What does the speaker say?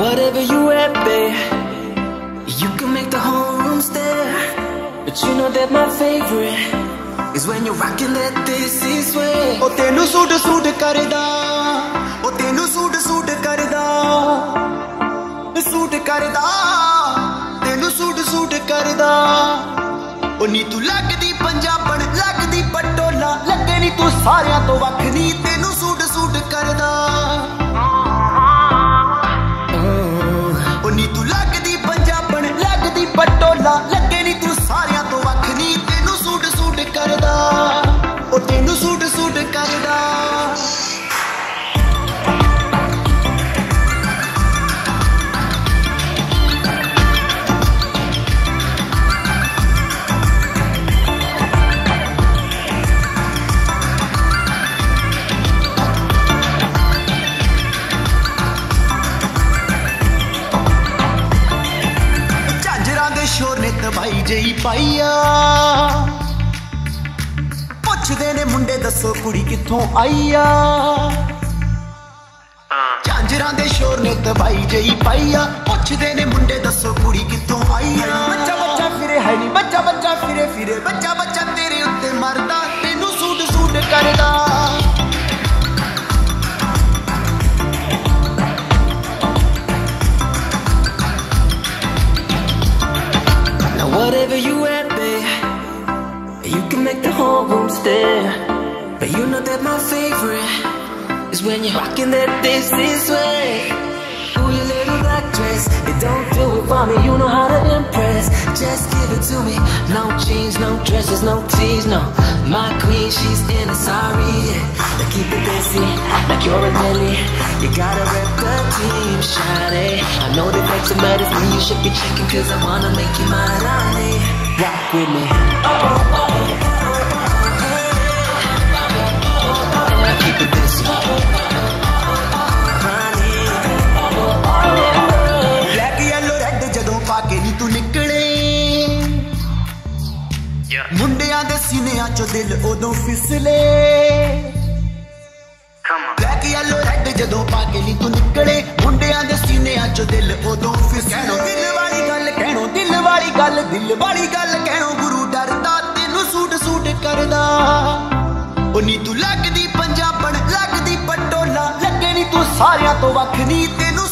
whatever you at, babe, you can make the whole room stare. But you know that my favorite is when you're rocking that this is way. ਉਹ ਤੈਨੂੰ suit suit ਕਰਦਾ ਉਹ ਤੈਨੂੰ suit suit ਕਰਦਾ suit ਕਰਦਾ ਤੈਨੂੰ suit suit ਕਰਦਾ ਉਹ ਨੀ ਤੂੰ ਲੱਗਦੀ ਪੰਜਾਬਣ ਲੱਗਦੀ ਪਟੋਲਾ ਲੱਗੇ ਨੀ ਤੂੰ ਸਾਰਿਆਂ ਤੋਂ ਵੱਖ ਨੀ but don't lie. ਨਿਤ ਭਾਈ ਜਈ ਪਾਈਆ ਪੁੱਛਦੇ ਨੇ ਮੁੰਡੇ ਦੱਸੋ ਕੁੜੀ ਕਿੱਥੋਂ ਆਈਆ ਜਾਂਜਰਾਂ ਦੇ ਸ਼ੋਰ ਨਿਤ ਭਾਈ ਜਈ ਪਾਈਆ ਪੁੱਛਦੇ ਨੇ But you know that my favorite is when you're rocking that this this way. Ooh, your little black dress, it don't do it for me. You know how to impress. Just give it to me. No jeans, no dresses, no tees, no. My queen, she's in a saree. Yeah. Now keep it busy, like you're a Nelly. You gotta rep the team, shawty. I know that makes it mad me. You should be checking, cause I wanna make you my honey. Rock with me. Now ਮੁੰਡਿਆਂ ਦੇ ਸੀਨਿਆਂ ਚੋਂ ਦਿਲ ਉਦੋਂ ਫਿਸਲੇ। Black yellow red ਜਦੋਂ ਪਾ ਕੇ ਨੀ ਤੂੰ ਨਿਕਲੇ ਮੁੰਡਿਆਂ ਦੇ ਸੀਨਿਆਂ ਚੋਂ ਦਿਲ ਉਦੋਂ ਫਿਸਲੇ। ਕਹਿਣੋ ਦਿਲ ਵਾਲੀ ਗੱਲ ਕਹਿਣੋ ਦਿਲ ਵਾਲੀ ਗੱਲ ਦਿਲ ਵਾਲੀ ਗੱਲ ਕਹਿਣੋ ਗੁਰੂ ਡਰਦਾ ਤੈਨੂੰ ਸੂਟ ਸੂਟ ਕਰਦਾ। ਉਹ ਨੀ ਤੂੰ ਲੱਗਦੀ ਪੰਜਾਬਣ ਲੱਗਦੀ ਪਟੋਲਾ ਲੱਗੇ ਨੀ ਤੂੰ ਸਾਰਿਆਂ ਤੋਂ ਵੱਖ ਨੀ ਤੈਨੂੰ